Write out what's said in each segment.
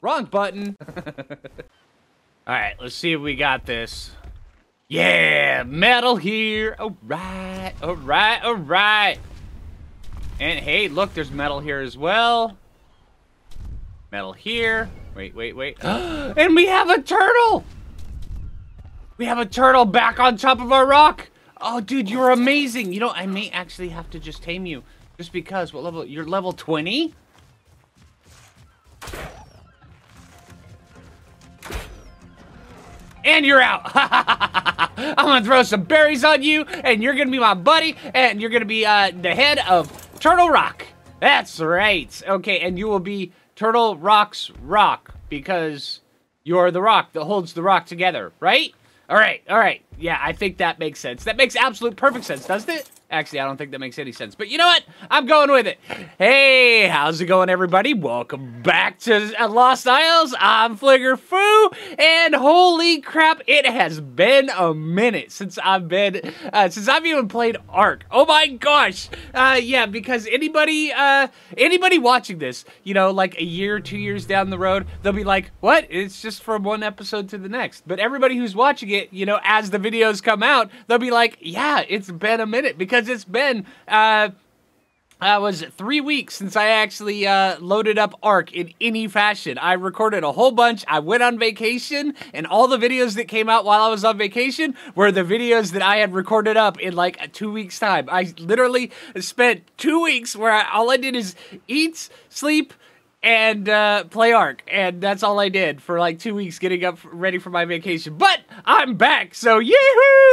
Wrong button. All right, let's see if we got this. Yeah, metal here. All right, all right, all right. And hey, look, there's metal here as well. Metal here. Wait, wait, wait. and we have a turtle! We have a turtle back on top of our rock! Oh, dude, you're amazing. You know, I may actually have to just tame you. Just because. What level? You're level 20? And you're out. I'm gonna throw some berries on you, and you're gonna be my buddy, and you're gonna be uh, the head of Turtle Rock. That's right. Okay, and you will be Turtle Rock's rock because you're the rock that holds the rock together, right? All right, all right. Yeah, I think that makes sense. That makes absolute perfect sense, doesn't it? Actually, I don't think that makes any sense. But you know what? I'm going with it. Hey, how's it going, everybody? Welcome back to Lost Island. I'm Phlinger Phoo, and holy crap, it has been a minute since I've been uh, since I've even played Ark. Oh my gosh! Uh, yeah, because anybody uh, anybody watching this, you know, like a year, two years down the road, they'll be like, "What? It's just from one episode to the next." But everybody who's watching it, you know, as the videos come out, they'll be like, "Yeah, it's been a minute," because because it's been uh, uh, was three weeks since I actually uh, loaded up Ark in any fashion. I recorded a whole bunch. I went on vacation, and all the videos that came out while I was on vacation were the videos that I had recorded up in like two weeks time. I literally spent two weeks where I, all I did is eat, sleep, and uh, play Ark, and that's all I did for like two weeks, getting up ready for my vacation. But I'm back, so yahoo!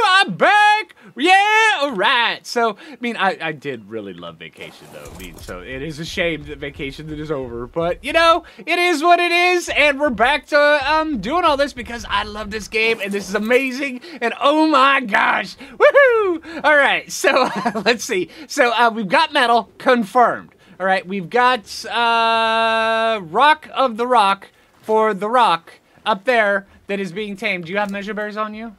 I'm back. Yeah, all right. So I mean, I, I did really love vacation though. I mean, so it is a shame that vacation is over, but you know, it is what it is, and we're back to um doing all this because I love this game and this is amazing. And oh my gosh, woohoo! All right, so let's see. So uh, we've got metal confirmed. All right, we've got uh, Rock of the Rock for the Rock up there that is being tamed. Do you have mejoberries on you?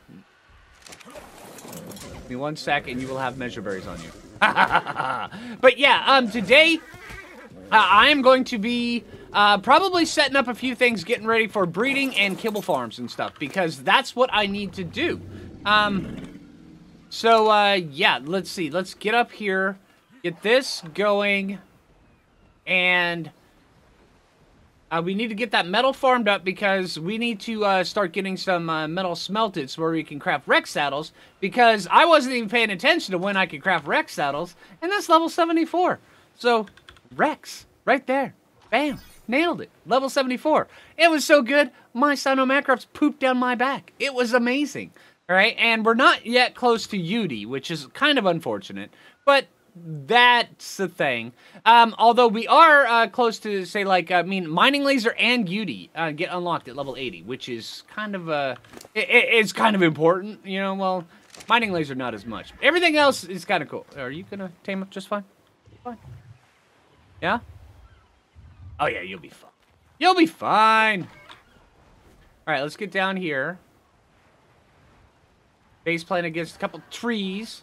Give me one sec and you will have mejoberries on you. but yeah, um, today uh, I am going to be uh, probably setting up a few things, getting ready for breeding and kibble farms and stuff because that's what I need to do. Um, so uh, yeah, let's see. Let's get up here, get this going. And uh, we need to get that metal farmed up because we need to uh, start getting some uh, metal smelted so where we can craft Rex saddles. Because I wasn't even paying attention to when I could craft Rex saddles, and that's level 74. So, Rex, right there. Bam. Nailed it. Level 74. It was so good, my Sinomacrops pooped down my back. It was amazing. All right, and we're not yet close to Yuty, which is kind of unfortunate. But that's the thing. Um, although we are uh, close to say like I mean mining laser and Beauty uh, get unlocked at level 80, which is kind of uh, it, it's kind of important, you know. Well, mining laser not as much. Everything else is kind of cool. Are you gonna tame up just fine? Fine. Yeah. Oh yeah, you'll be fine. You'll be fine. All right, let's get down here. Base plane against a couple trees.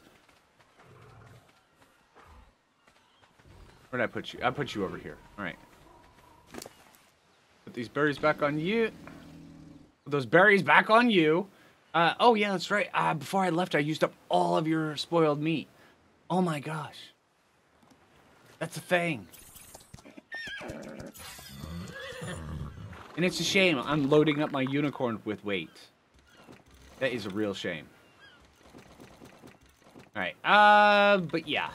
Where did I put you? I put you over here. All right. Put these berries back on you. Put those berries back on you. Uh, oh, yeah, that's right. Uh, before I left, I used up all of your spoiled meat. Oh, my gosh. That's a thing. And it's a shame. I'm loading up my unicorn with weight. That is a real shame. Alright, uh, but yeah.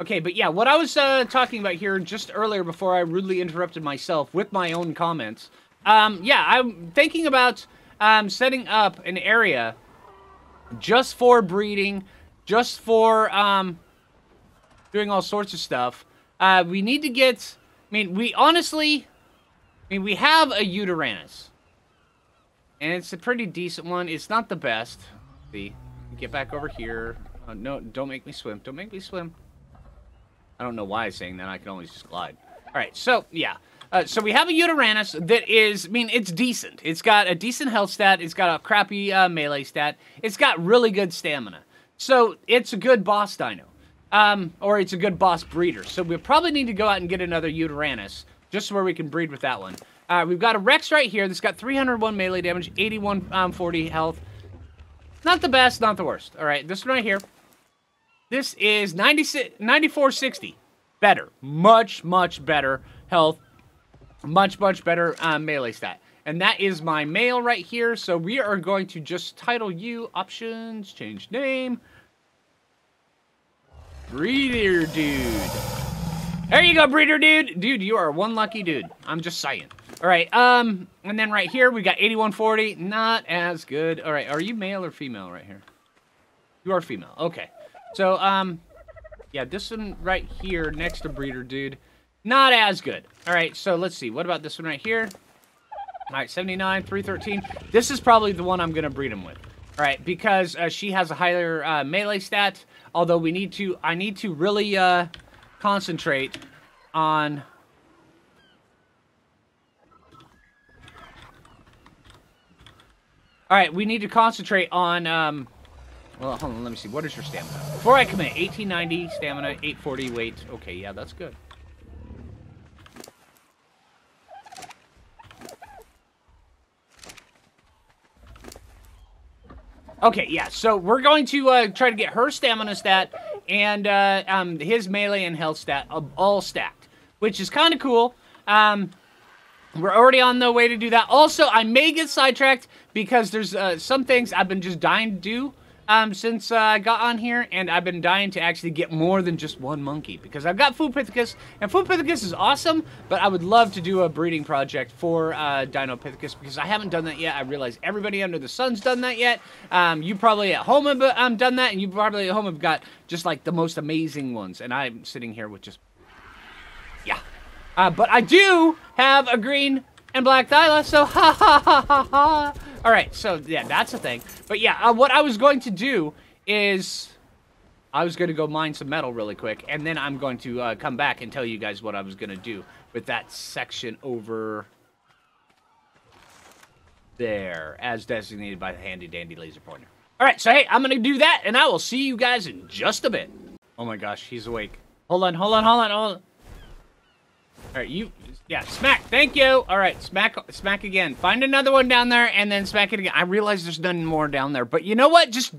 Okay, but yeah, what I was uh, talking about here just earlier before I rudely interrupted myself with my own comments. Um, yeah, I'm thinking about um, setting up an area just for breeding, just for um, doing all sorts of stuff. Uh, we need to get, I mean, we honestly, I mean, we have a Yutyrannus. And it's a pretty decent one. It's not the best. See, get back over here. Uh, no, don't make me swim. Don't make me swim. I don't know why I'm saying that. I can always just glide. All right, so, yeah. Uh, so we have a Yutyrannus that is, I mean, it's decent. It's got a decent health stat. It's got a crappy uh, melee stat. It's got really good stamina. So it's a good boss dino. Um, or it's a good boss breeder. So we probably need to go out and get another Yutyrannus just where we can breed with that one. Uh, we've got a Rex right here that's got 301 melee damage, 81 um, 40 health. Not the best, not the worst. All right, this one right here. This is 96, 9460. Better. Much, much better health. Much, much better um, melee stat. And that is my male right here. So we are going to just title you options, change name. Breeder dude. There you go, breeder dude. Dude, you are one lucky dude. I'm just saying. All right, um, and then right here we got 8140. Not as good. All right, are you male or female right here? You are female. Okay. So, um, yeah, this one right here next to breeder dude, not as good. All right, so let's see. What about this one right here? All right, 79, 313. This is probably the one I'm going to breed him with. All right, because uh, she has a higher uh, melee stat. Although we need to, I need to really uh, concentrate on... All right, we need to concentrate on... Um, well, hold on, let me see. What is your stamina? Before I commit, 1890 stamina, 840 weight. Okay, yeah, that's good. Okay, yeah, so we're going to uh, try to get her stamina stat and uh, um, his melee and health stat all stacked, which is kind of cool. Um, we're already on the way to do that. Also, I may get sidetracked because there's uh, some things I've been just dying to do um, since uh, I got on here, and I've been dying to actually get more than just one monkey, because I've got Foodpithecus, and Foodpithecus is awesome, but I would love to do a breeding project for uh, Dinopithecus, because I haven't done that yet. I realize everybody under the sun's done that yet. Um, you probably at home have um, done that, and you probably at home have got just like the most amazing ones, and I'm sitting here with just, yeah. Uh, but I do have a green and black Thyla, so ha ha ha ha ha. All right, so yeah, that's a thing. But yeah, uh, what I was going to do is I was going to go mine some metal really quick, and then I'm going to uh, come back and tell you guys what I was going to do with that section over there, as designated by the handy-dandy laser pointer. All right, so hey, I'm going to do that, and I will see you guys in just a bit. Oh my gosh, he's awake. Hold on, hold on, hold on, hold on. All right, you, yeah, smack. Thank you. All right, smack, smack again. Find another one down there and then smack it again. I realize there's none more down there, but you know what? Just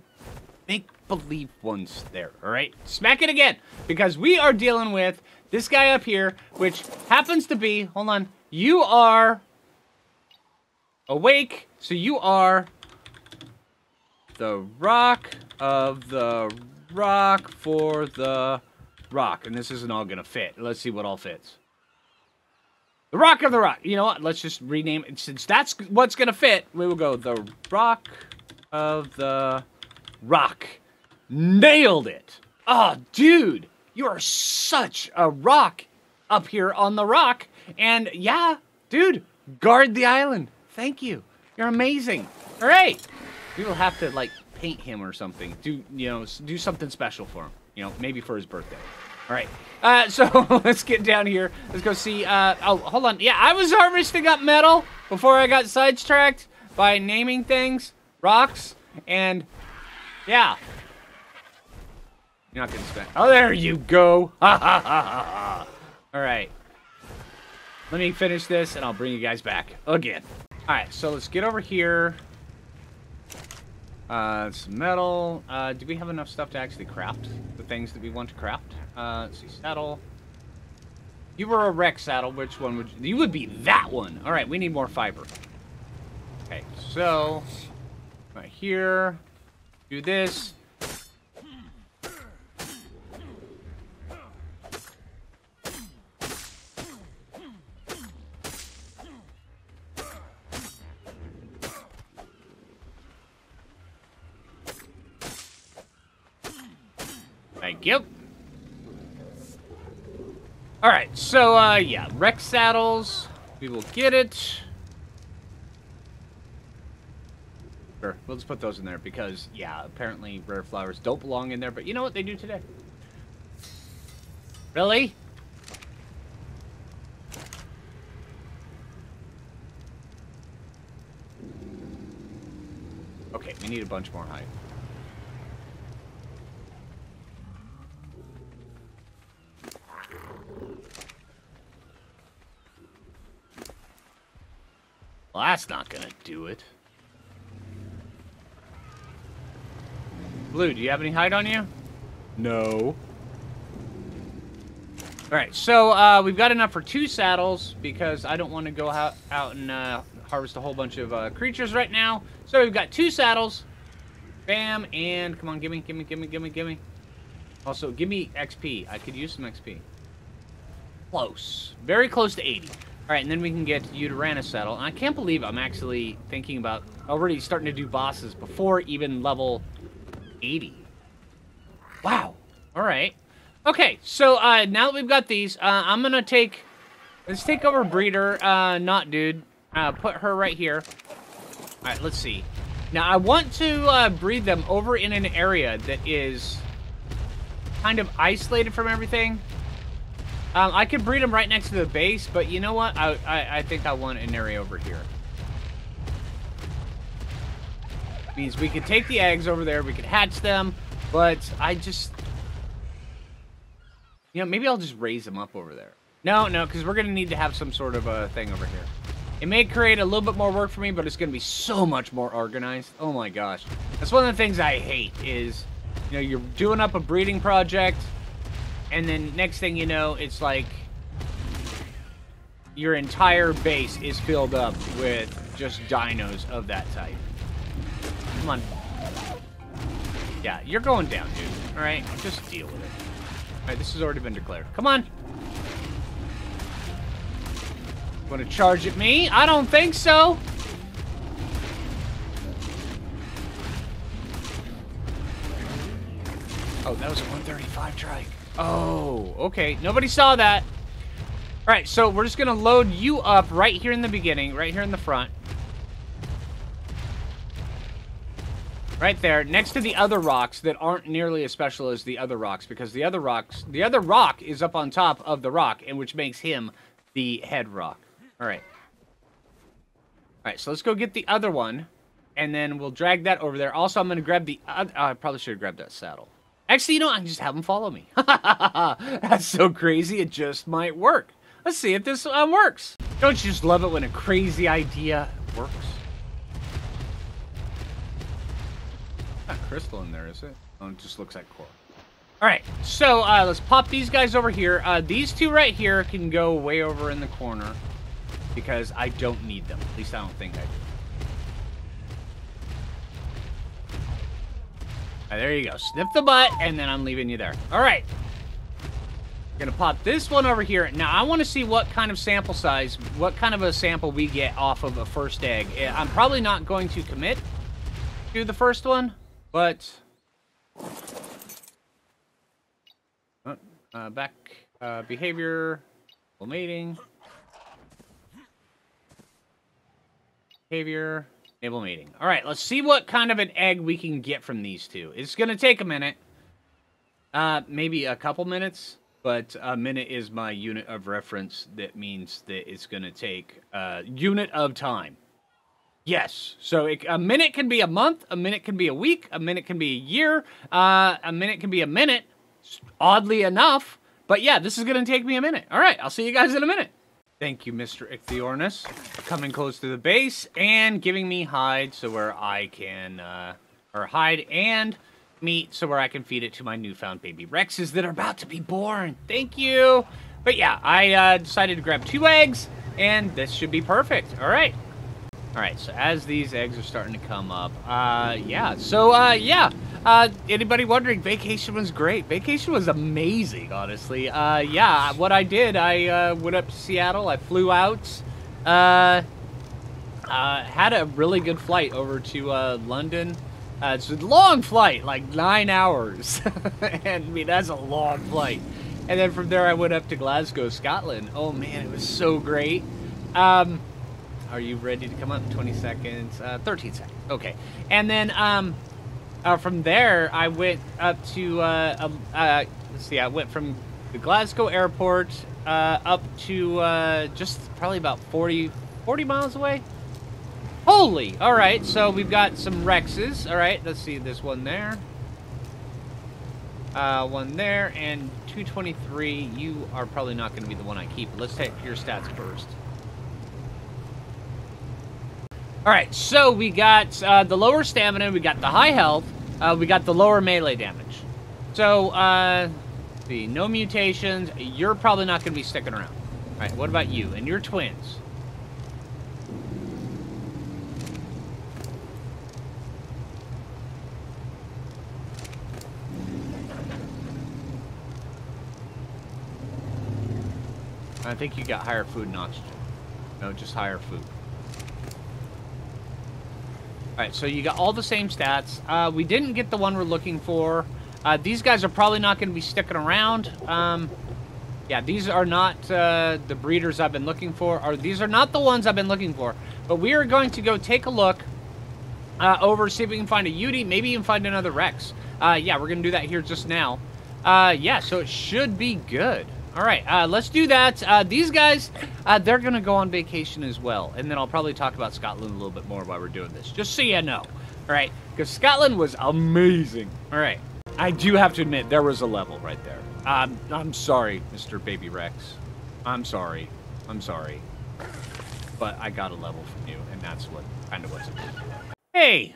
make believe one's there. All right, smack it again because we are dealing with this guy up here, which happens to be. Hold on. You are awake, so you are the rock of the rock for the rock, and this isn't all gonna fit. Let's see what all fits. The Rock of the Rock. You know what? Let's just rename it. Since that's what's going to fit, we will go the Rock of the Rock. Nailed it. Oh, dude. You are such a rock up here on the rock. And yeah, dude, guard the island. Thank you. You're amazing. All right. We will have to, like, paint him or something. Do, you know, do something special for him. You know, maybe for his birthday. All right. Uh, so let's get down here. Let's go see. Uh, oh, hold on. Yeah, I was harvesting up metal before I got sidetracked by naming things, rocks, and yeah. You're not gonna spend. Oh, there you go. All right. Let me finish this, and I'll bring you guys back again. All right. So let's get over here. Uh, some metal. Uh, do we have enough stuff to actually craft the things that we want to craft? Uh, see, saddle. You were a Rex saddle. Which one would you? You would be that one. All right, we need more fiber. Okay, so right here, do this. You. Alright, so, uh, yeah, Rex saddles. We will get it. Sure, we'll just put those in there because, yeah, apparently rare flowers don't belong in there, but you know what they do today? Really? Okay, we need a bunch more height. Do it. Blue, do you have any hide on you? No. Alright, so uh, we've got enough for two saddles because I don't want to go out, out and uh, harvest a whole bunch of uh, creatures right now. So we've got two saddles. Bam, and come on, gimme, gimme, gimme, gimme, gimme. Also, give me XP. I could use some XP. Close. Very close to 80. Alright, and then we can get saddle. And I can't believe I'm actually thinking about already starting to do bosses before even level 80. Wow. Alright. Okay, so uh, now that we've got these, uh, I'm going to take... Let's take over Breeder, uh, not dude. Uh, put her right here. Alright, let's see. Now, I want to uh, breed them over in an area that is kind of isolated from everything. Um, I could breed them right next to the base, but you know what? I, I, I think I want an area over here. Means we could take the eggs over there, we could hatch them, but I just... You know, maybe I'll just raise them up over there. No, no, because we're going to need to have some sort of a thing over here. It may create a little bit more work for me, but it's going to be so much more organized. Oh my gosh. That's one of the things I hate is, you know, you're doing up a breeding project, and then next thing you know, it's like your entire base is filled up with just dinos of that type. Come on. Yeah, you're going down, dude. Alright? Just deal with it. Alright, this has already been declared. Come on. Want to charge at me? I don't think so. Oh, that was a 135 trike. Oh, okay. Nobody saw that. All right, so we're just going to load you up right here in the beginning, right here in the front. Right there, next to the other rocks that aren't nearly as special as the other rocks, because the other rocks, the other rock is up on top of the rock, and which makes him the head rock. All right. All right, so let's go get the other one, and then we'll drag that over there. Also, I'm going to grab the... Uh, I probably should have grabbed that saddle. Actually, you know, I can just have them follow me. That's so crazy, it just might work. Let's see if this uh, works. Don't you just love it when a crazy idea works? Not crystal in there, is it? Oh, it just looks like coral. All right, so uh, let's pop these guys over here. Uh, these two right here can go way over in the corner because I don't need them. At least I don't think I do. Right, there you go. Snip the butt, and then I'm leaving you there. All right. Gonna pop this one over here. Now, I want to see what kind of sample size, what kind of a sample we get off of a first egg. Eh, I'm probably not going to commit to the first one, but... Uh, back, uh, behavior, mating. Behavior, enable mating. All right, let's see what kind of an egg we can get from these two. It's going to take a minute. Uh, maybe a couple minutes, but a minute is my unit of reference. That means that it's going to take a unit of time. Yes, so it, a minute can be a month, a minute can be a week, a minute can be a year, uh, a minute can be a minute, oddly enough. But yeah, this is going to take me a minute. All right, I'll see you guys in a minute. Thank you, Mr. Ichthyornis, coming close to the base and giving me hide so where I can, uh, or hide and meat so where I can feed it to my newfound baby Rexes that are about to be born. Thank you. But yeah, I uh, decided to grab two eggs and this should be perfect. All right. All right, so as these eggs are starting to come up, uh, yeah, so, uh, yeah, uh, anybody wondering, vacation was great. Vacation was amazing, honestly. Uh, yeah, what I did, I, uh, went up to Seattle, I flew out, uh, uh, had a really good flight over to, uh, London. Uh, it's a long flight, like nine hours, and, I mean, that's a long flight. And then from there, I went up to Glasgow, Scotland. Oh, man, it was so great. Um, are you ready to come up? 20 seconds, uh, 13 seconds. Okay. And then um, uh, from there, I went up to, uh, um, uh, let's see, I went from the Glasgow airport uh, up to uh, just probably about 40, 40 miles away. Holy! All right, so we've got some Rexes. All right, let's see, this one there. Uh, one there, and 223. You are probably not going to be the one I keep. Let's take your stats first. All right, so we got uh, the lower stamina, we got the high health, uh, we got the lower melee damage. So, uh, the no mutations. You're probably not going to be sticking around. All right, what about you and your twins? I think you got higher food and oxygen. No, just higher food. Alright, so you got all the same stats. Uh, we didn't get the one we're looking for. Uh, these guys are probably not going to be sticking around. Um, yeah, these are not uh, the breeders I've been looking for. Or these are not the ones I've been looking for. But we are going to go take a look uh, over, see if we can find a Yuty, maybe even find another Rex. Uh, yeah, we're going to do that here just now. Uh, yeah, so it should be good. All right, uh, let's do that. Uh, these guys, uh, they're going to go on vacation as well. And then I'll probably talk about Scotland a little bit more while we're doing this, just so you know. All right, because Scotland was amazing. All right, I do have to admit, there was a level right there. Um, I'm sorry, Mr. Baby Rex. I'm sorry. I'm sorry. But I got a level from you, and that's what kind of what's important. Hey!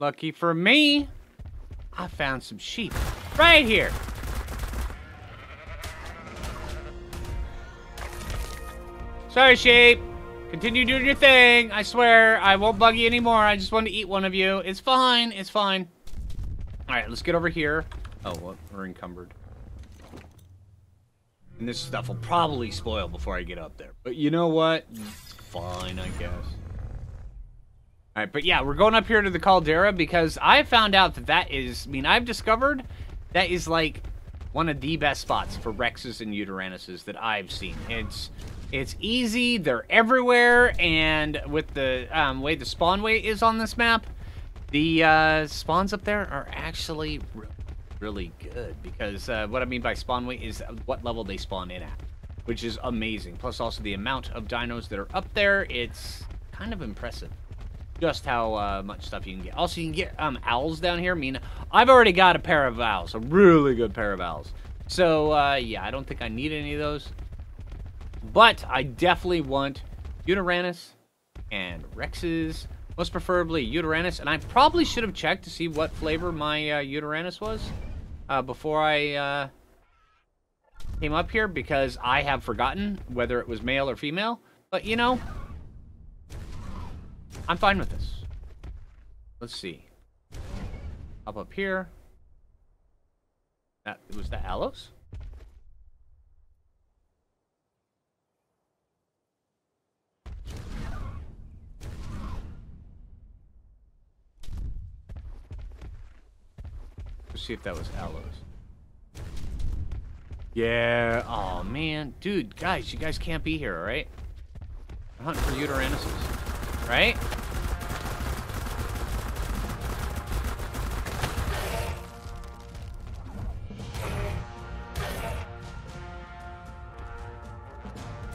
Lucky for me, I found some sheep. Right here. Sorry, sheep. Continue doing your thing. I swear, I won't bug you anymore. I just want to eat one of you. It's fine. It's fine. All right, let's get over here. Oh, what? We're encumbered. And this stuff will probably spoil before I get up there. But you know what? Fine, I guess. All right, but yeah, we're going up here to the caldera because I found out that that is, I mean, I've discovered that is like one of the best spots for Rexes and Yutyrannus that I've seen. It's it's easy, they're everywhere, and with the um, way the spawn weight is on this map, the uh, spawns up there are actually really, really good. Because uh, what I mean by spawn weight is what level they spawn in at, which is amazing. Plus also the amount of dinos that are up there, it's kind of impressive just how uh, much stuff you can get. Also, you can get um, owls down here. I mean, I've already got a pair of owls, a really good pair of owls. So, uh, yeah, I don't think I need any of those. But I definitely want Yutyrannus and Rexes, most preferably Yutyrannus. And I probably should have checked to see what flavor my uh, Yutyrannus was uh, before I uh, came up here because I have forgotten whether it was male or female. But, you know, I'm fine with this. Let's see. Up up here. That was the Allos? Let's see if that was Allos. Yeah. Oh, man. Dude, guys, you guys can't be here, alright? I'm hunting for Yutyrannus. Right?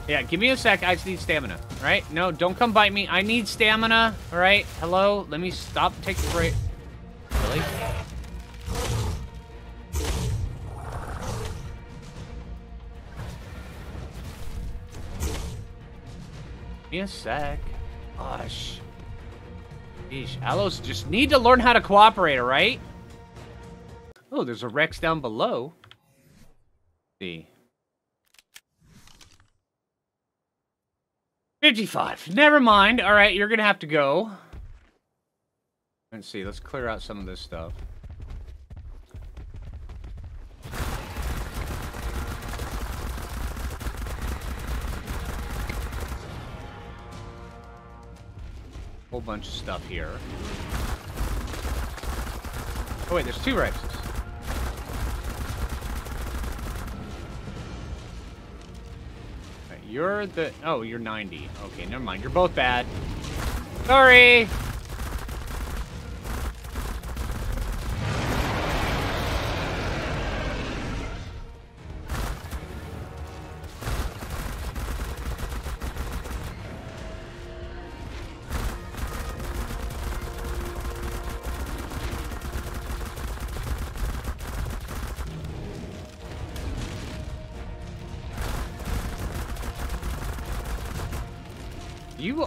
Yeah, give me a sec. I just need stamina. Right? No, don't come bite me. I need stamina. All right? Hello? Let me stop take a break. Really? Give me a sec. Gosh. Yeesh. Allos just need to learn how to cooperate, all right? Oh, there's a Rex down below. Let's see. 55. Never mind. All right, you're going to have to go. Let's see. Let's clear out some of this stuff. Whole bunch of stuff here. Oh wait, there's two Rexes. You're the... Oh, you're 90. Okay, never mind. You're both bad. Sorry!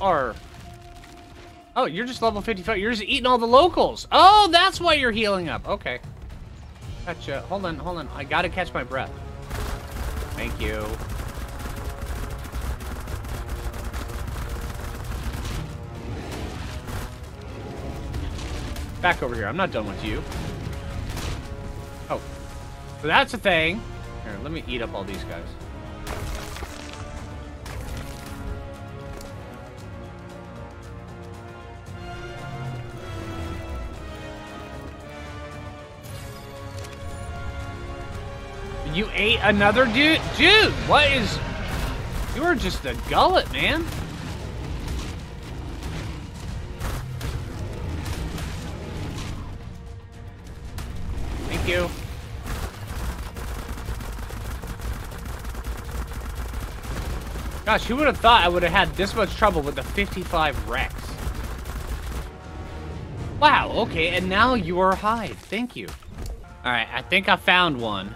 Are Oh, you're just level 55. You're just eating all the locals. Oh, that's why you're healing up. Okay. Gotcha. Hold on, hold on. I gotta catch my breath. Thank you. Back over here. I'm not done with you. Oh. So that's a thing. Here, let me eat up all these guys. You ate another dude? Dude, what is... You are just a gullet, man. Thank you. Gosh, who would have thought I would have had this much trouble with the 55 Rex? Wow, okay, and now you are hide. Thank you. Alright, I think I found one.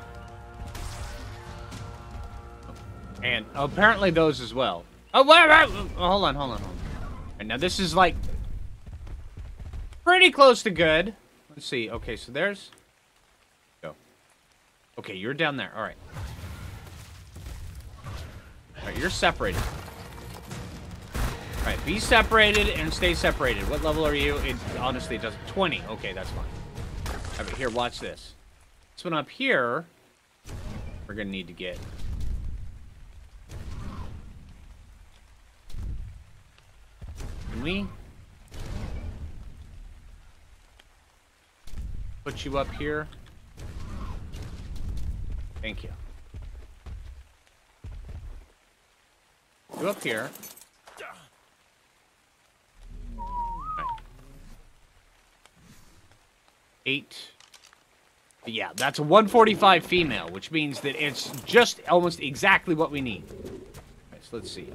And apparently those as well. Oh, wait, wait, oh, hold on, hold on, hold on. And now this is like pretty close to good. Let's see. Okay, so there's go. Okay, you're down there. All right. All right, you're separated. All right, be separated and stay separated. What level are you? It honestly it doesn't. 20. Okay, that's fine. All right, here, watch this. This one up here, we're gonna need to get we put you up here? Thank you. You up here. Eight. Yeah, that's a 145 female, which means that it's just almost exactly what we need. Right, so let's see.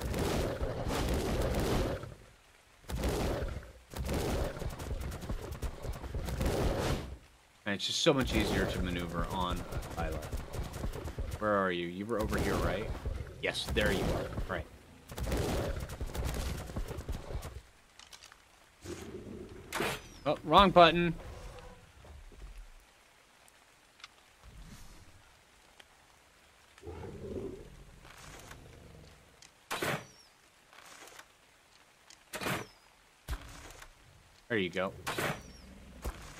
And it's just so much easier to maneuver on Isla. Where are you? You were over here, right? Yes, there you are. Right. Oh, wrong button. There you go.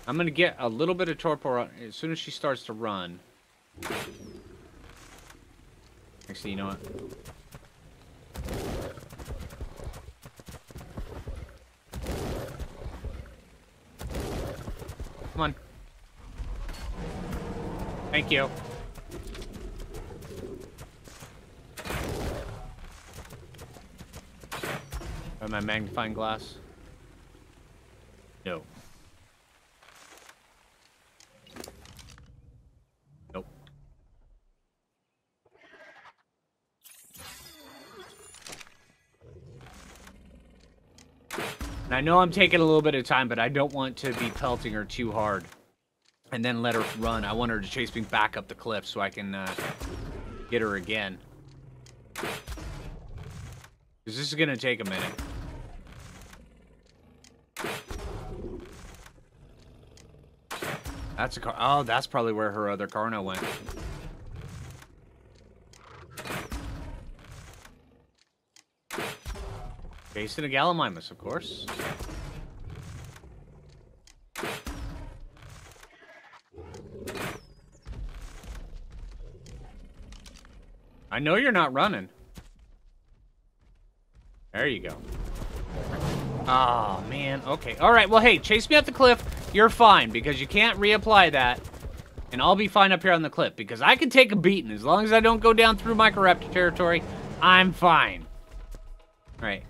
I'm gonna get a little bit of torpor on, as soon as she starts to run. Actually, you know what? Come on. Thank you. Got my magnifying glass? No. And I know I'm taking a little bit of time, but I don't want to be pelting her too hard. And then let her run. I want her to chase me back up the cliff so I can uh, get her again. Because this is going to take a minute. That's a car. Oh, that's probably where her other Carno went. Jason a Gallimimus, of course. I know you're not running. There you go. Oh, man. Okay. All right. Well, hey, chase me up the cliff. You're fine, because you can't reapply that. And I'll be fine up here on the cliff, because I can take a beating. As long as I don't go down through Microraptor territory, I'm fine. Right.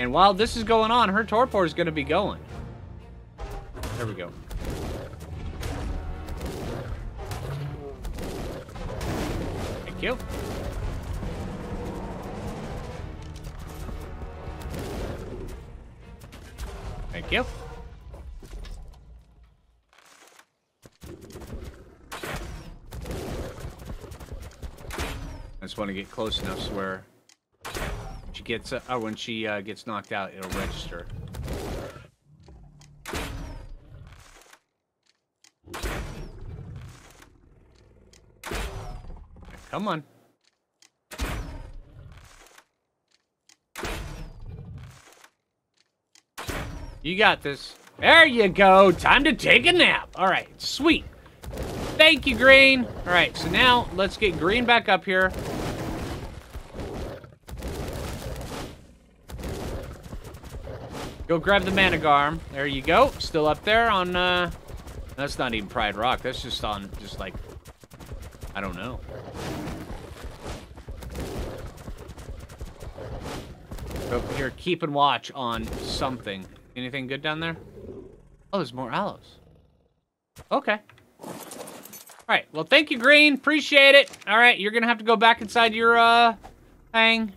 And while this is going on, her Torpor is going to be going. There we go. Thank you. Thank you. I just want to get close enough so where she gets, uh, oh, when she uh, gets knocked out, it'll register. Come on. You got this. There you go. Time to take a nap. All right, sweet. Thank you, Green. All right, so now let's get Green back up here. Go grab the Managarm. There you go. Still up there on, uh... That's not even Pride Rock. That's just on, just like... I don't know. Over here, keeping watch on something. Anything good down there? Oh, there's more Allos. Okay. All right. Well, thank you, Green. Appreciate it. All right, you're gonna have to go back inside your uh thing.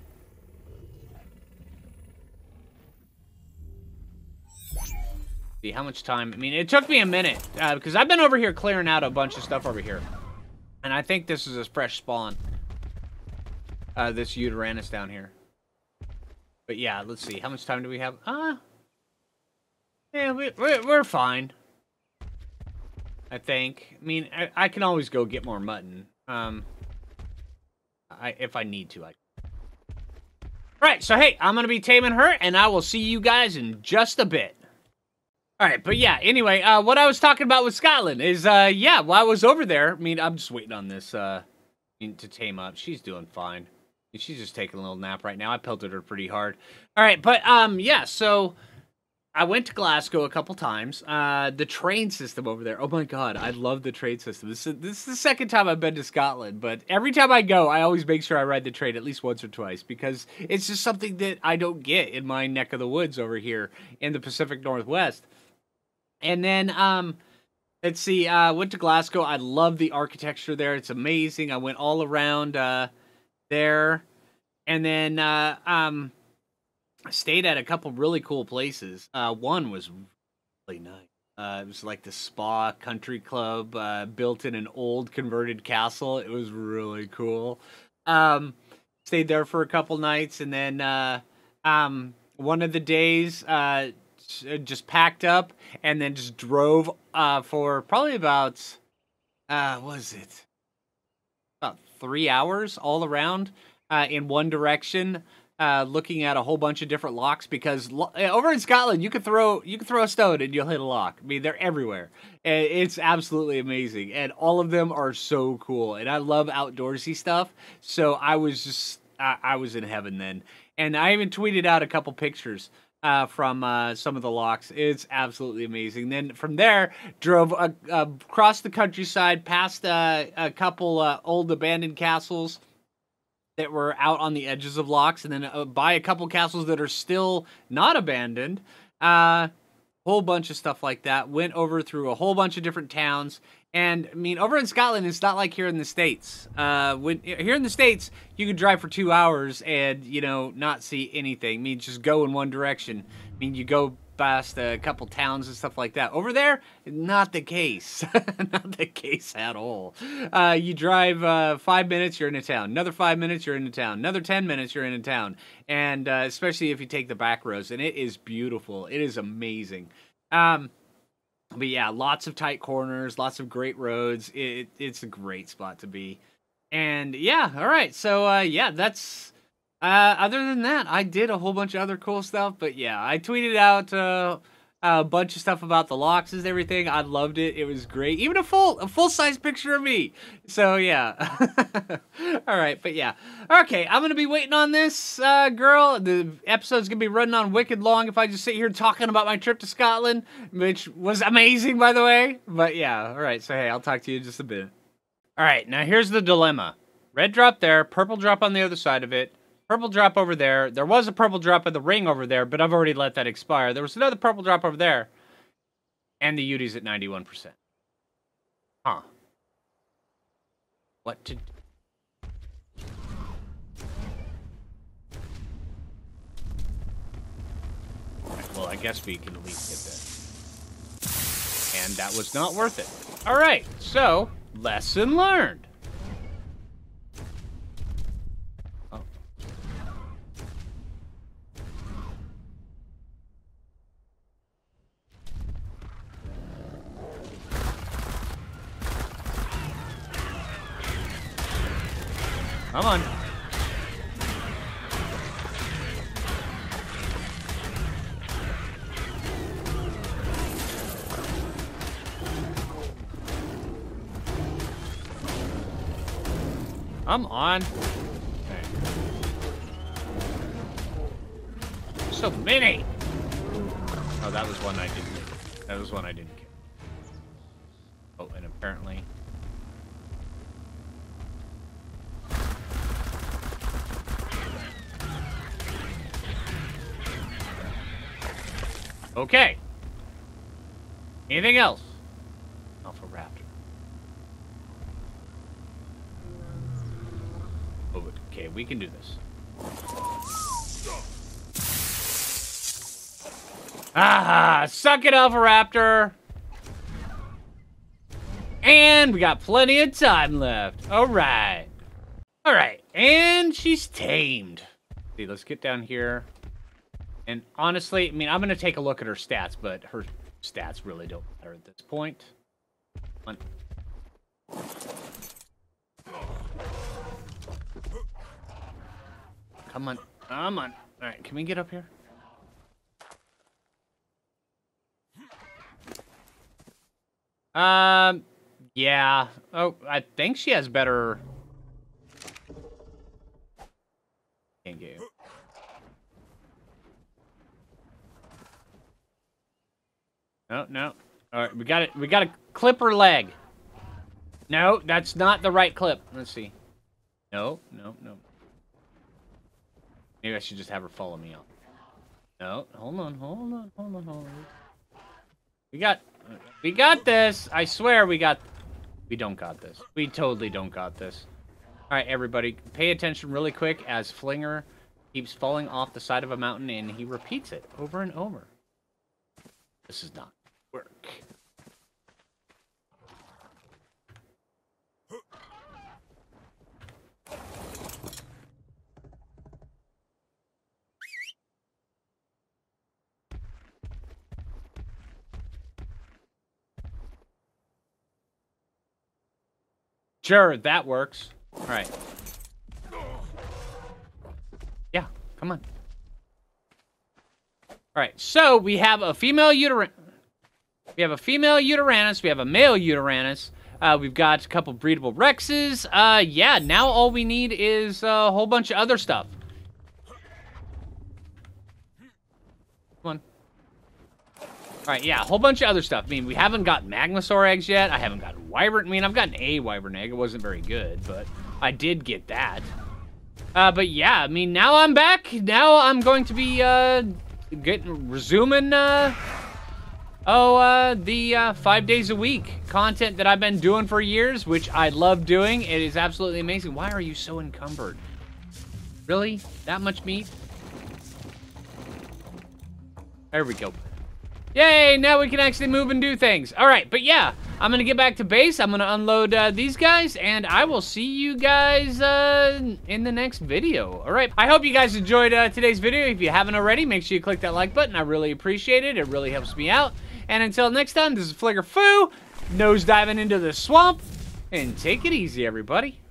How much time? I mean, it took me a minute uh, because I've been over here clearing out a bunch of stuff over here, and I think this is a fresh spawn. Uh, this Yutyrannus down here. But yeah, let's see. How much time do we have? Uh, yeah, we, we're, we're fine. I think. I mean, I, I, can always go get more mutton. Um, I if I need to. I. Right. So hey, I'm gonna be taming her, and I will see you guys in just a bit. All right, but yeah. Anyway, uh, what I was talking about with Scotland is, uh, yeah, while I was over there, I mean, I'm just waiting on this, uh, to tame up. She's doing fine. She's just taking a little nap right now. I pelted her pretty hard. All right, but um, yeah. So I went to Glasgow a couple times. Uh, the train system over there. Oh my god, I love the train system. This is, this is the second time I've been to Scotland, but every time I go, I always make sure I ride the train at least once or twice because it's just something that I don't get in my neck of the woods over here in the Pacific Northwest. And then, um, let's see. Uh, went to Glasgow. I love the architecture there. It's amazing. I went all around uh, there, and then uh, um stayed at a couple really cool places. Uh, one was really nice. Uh, it was like the spa country club uh, built in an old converted castle. It was really cool. Um, stayed there for a couple nights, and then uh, um, one of the days uh, just packed up and then just drove uh, for probably about uh, what was it about three hours all around in one direction uh, looking at a whole bunch of different lochs because lo- eh, over in Scotland you can throw you can throw a stone and you'll hit a loch. I mean they're everywhere. And it's absolutely amazing, and all of them are so cool. And I love outdoorsy stuff, so I was just I, I was in heaven then. And I even tweeted out a couple pictures uh, from uh, some of the lochs. It's absolutely amazing. Then from there, drove uh, across the countryside, past uh, a couple uh, old abandoned castles that were out on the edges of lochs, and then uh, by a couple castles that are still not abandoned. Uh, whole bunch of stuff like that. Went over through a whole bunch of different towns. And I mean, over in Scotland, it's not like here in the states. Uh, when here in the states, you can drive for two hours and you know not see anything. I mean, just go in one direction. I mean, you go past a couple towns and stuff like that. Over there, not the case. not the case at all. Uh, you drive uh, five minutes, you're in a town. Another five minutes, you're in a town. Another 10 minutes, you're in a town. And uh, especially if you take the back roads, and it is beautiful. It is amazing. Um, but yeah, lots of tight corners, lots of great roads. It, it's a great spot to be. And yeah, all right. So uh, yeah, that's uh, other than that, I did a whole bunch of other cool stuff. But yeah, I tweeted out uh, a bunch of stuff about the lochs and everything. I loved it. It was great. Even a full a full size picture of me. So yeah. All right, but yeah. Okay, I'm gonna be waiting on this uh, girl. The episode's gonna be running on wicked long if I just sit here talking about my trip to Scotland, which was amazing by the way. But yeah. All right. So hey, I'll talk to you in just a bit. All right. Now here's the dilemma. Red drop there, purple drop on the other side of it. Purple drop over there. There was a purple drop in the ring over there, but I've already let that expire. There was another purple drop over there. And the Yuty's at 91%. Huh. What to... well, I guess we can at least get this. And that was not worth it. All right, so, lesson learned. Come on. So many. Oh, that was one I didn't. That was one I didn't kill. Oh, and apparently. Okay. Anything else? Alpha Raptor. Oh, okay, we can do this. Ah, suck it, Alpha Raptor. And we got plenty of time left. All right. All right, and she's tamed. See, let's get down here. And honestly, I mean, I'm going to take a look at her stats, but her stats really don't matter at this point. One. Come on. Come on. All right, can we get up here? Um, yeah. Oh, I think she has better... Get you. No, no. All right, we got it. We got a clipper leg. No, that's not the right clip. Let's see. No, no, no. Maybe I should just have her follow me up. No, hold on, hold on, hold on, hold on. We got, we got this. I swear we got, we don't got this. We totally don't got this. All right, everybody, pay attention really quick as Phlinger keeps falling off the side of a mountain and he repeats it over and over. This is not work. Sure, that works. All right. Yeah, come on. All right, so we have a female uterine. We have a female Yutyrannus. We have a male Yutyrannus. Uh, we've got a couple breedable Rexes. Uh, yeah, now all we need is a whole bunch of other stuff. Come on. All right, yeah, a whole bunch of other stuff. I mean, we haven't got Magmasaur eggs yet. I haven't got Wyvern. I mean, I've gotten a Wyvern egg. It wasn't very good, but I did get that. Uh, but yeah, I mean, now I'm back. Now I'm going to be, uh, getting, resuming, uh, Oh, uh, the uh, five days a week content that I've been doing for years, which I love doing. It is absolutely amazing. Why are you so encumbered? Really? That much meat? There we go. Yay, now we can actually move and do things. All right, but yeah, I'm going to get back to base. I'm going to unload uh, these guys, and I will see you guys uh, in the next video. All right, I hope you guys enjoyed uh, today's video. If you haven't already, make sure you click that like button. I really appreciate it. It really helps me out. And until next time, this is Phlinger Phoo, nose diving into the swamp, and take it easy, everybody.